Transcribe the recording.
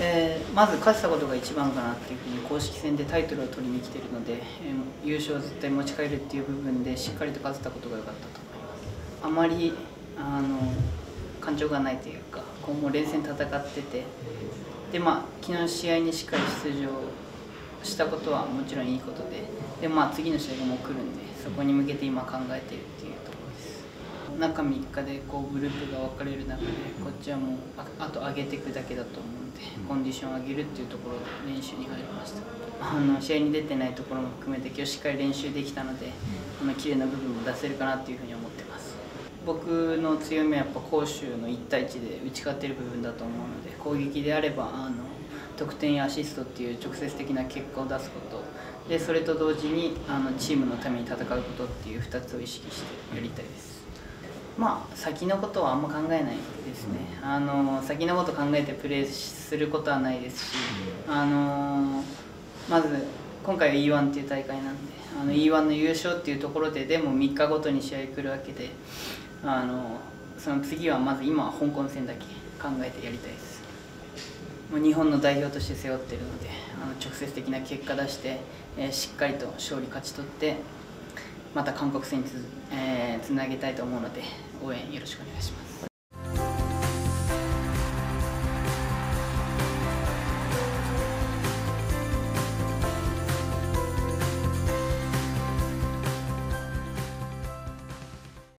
えー、まず勝てたことが一番かなっていうふうに公式戦でタイトルを取りに来てるので、えー、優勝を絶対持ち帰るっていう部分でしっかりと勝てたことが良かったと思います。あまりあの感情がないというか今後連戦戦っててでまあ昨日の試合にしっかり出場したことはもちろんいいことででまあ次の試合がもう来るんでそこに向けて今考えているっていうところ。中3日でこうグループが分かれる中でこっちはもうあと上げていくだけだと思うんでコンディションを上げるっていうところで練習に入りました。あの試合に出てないところも含めて今日しっかり練習できたのであの綺麗な部分も出せるかなっていうふうに思ってます。僕の強みはやっぱ攻守の1対1で打ち勝ってる部分だと思うので攻撃であればあの得点やアシストっていう直接的な結果を出すこと。でそれと同時にあのチームのために戦うことっていう2つを意識してやりたいですまあ先のことはあんま考えないですね、あの先のこと考えてプレーすることはないですし、あのまず今回は E1 っていう大会なんであの E1 の優勝っていうところででも3日ごとに試合来るわけであのその次はまず今は香港戦だけ考えてやりたいです。もう日本の代表として背負ってるのであの直接的な結果出して、えー、しっかりと勝利勝ち取ってまた韓国戦につ,、えー、つなげたいと思うので応援よろしくお願いします。